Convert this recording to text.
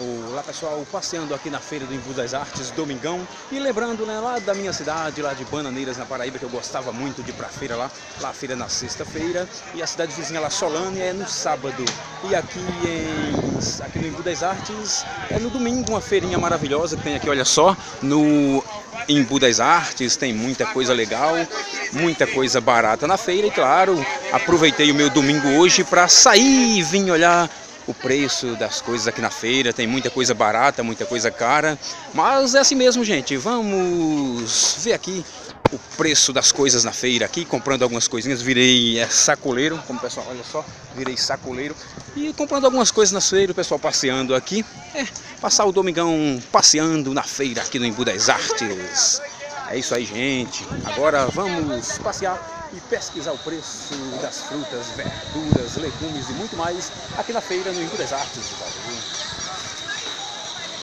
Olá pessoal, passeando aqui na Feira do Embu das Artes, domingão. E lembrando, né, lá da minha cidade, lá de Bananeiras, na Paraíba Que eu gostava muito de ir pra feira lá. Lá a feira na sexta-feira. E a cidade vizinha lá, Solane, é no sábado. E aqui, em, aqui no Embu das Artes é no domingo Uma feirinha maravilhosa que tem aqui, olha só. No Embu das Artes, tem muita coisa legal Muita coisa barata na feira. E claro, aproveitei o meu domingo hoje para sair e vir olhar o preço das coisas aqui na feira, tem muita coisa barata, muita coisa cara, mas é assim mesmo, gente. Vamos ver aqui o preço das coisas na feira aqui, comprando algumas coisinhas, virei é, sacoleiro, como pessoal, olha só, virei sacoleiro e comprando algumas coisas na feira, o pessoal passeando aqui, é, passar o domingão passeando na feira aqui no Embu das Artes. É isso aí, gente. Agora vamos passear e pesquisar o preço das frutas, verduras, legumes e muito mais aqui na feira no Embu das Artes.